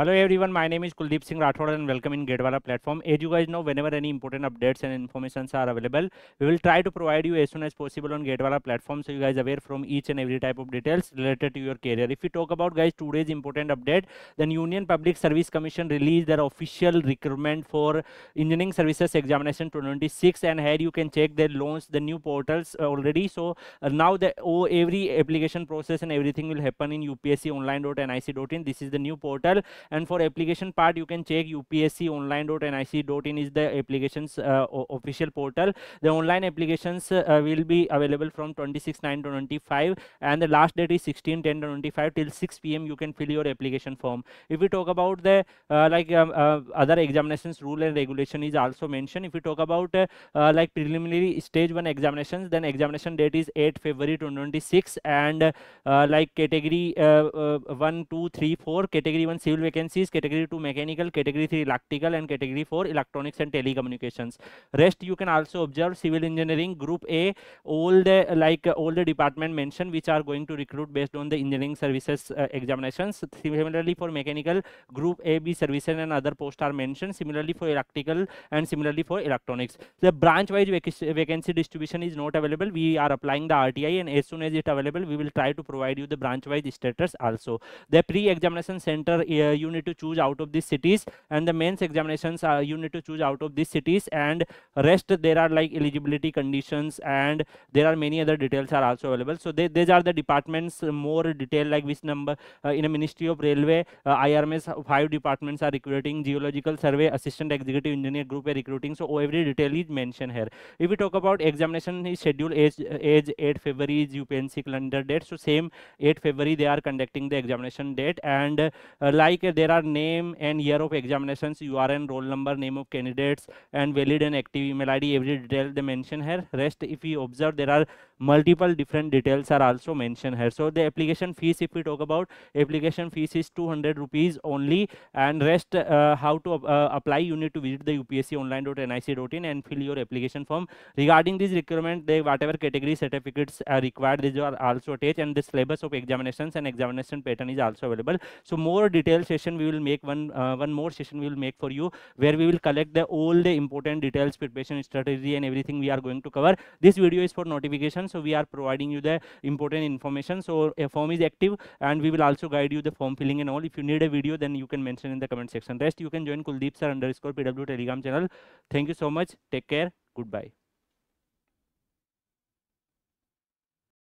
Hello everyone, my name is Kuldeep Singh Rathod and welcome in GATE Wallah platform. As you guys know, whenever any important updates and informations are available, we will try to provide you as soon as possible on GATE Wallah platform so you guys aware from each and every type of details related to your career. If we talk about guys today's important update, then Union Public Service Commission released their official recruitment for Engineering Services Examination 2026 and here you can check they launched the new portals already. So uh, now the oh, every application process and everything will happen in upsconline.nic.in. This is the new portal and for application part you can check upsconline.nic.in is the applications uh, official portal. The online applications uh, will be available from 26 9 to 25 and the last date is 16 10 to 25 till 6 pm you can fill your application form. If we talk about the uh, like um, uh, other examinations rule and regulation is also mentioned. If we talk about uh, uh, like preliminary stage 1 examinations then examination date is 8 february 2026 and like category 1 2 3 4 category 1 civil vacancies category 2 mechanical category 3 electrical and category 4 electronics and telecommunications. Rest you can also observe civil engineering group a all the like uh, all the department mentioned which are going to recruit based on the engineering services uh, examinations. Similarly for mechanical group a b services and other posts are mentioned. Similarly for electrical and similarly for electronics. The branch wise vac vacancy distribution is not available. We are applying the rti and as soon as it available we will try to provide you the branch wise status also. The pre examination center uh, you need to choose out of these cities and the mains examinations are you need to choose out of these cities and rest there are like eligibility conditions and there are many other details are also available. So they, these are the departments uh, more detail like which number uh, in a ministry of railway uh, irms five departments are recruiting geological survey assistant executive engineer group are recruiting so every detail is mentioned here. If we talk about examination is scheduled age age 8 february is upsc calendar date so same 8 february they are conducting the examination date and uh, like uh, there are name and year of examinations, URN, roll number, name of candidates, and valid and active email ID, every detail they mention here. Rest, if we observe, there are multiple different details are also mentioned here. So the application fees, if we talk about, application fees is 200 rupees only, and rest uh, how to uh, apply, you need to visit the upsconline.nic.in and fill your application form. Regarding this requirement, they whatever category certificates are required, these are also attached, and the syllabus of examinations and examination pattern is also available. So more detailed session we will make one uh, one more session we will make for you where we will collect the all the important details preparation strategy and everything we are going to cover this video is for notification so we are providing you the important information. So a form is active and we will also guide you the form filling and all. If you need a video then you can mention in the comment section. Rest you can join kuldeep sir underscore pw telegram channel. Thank you so much. Take care. Goodbye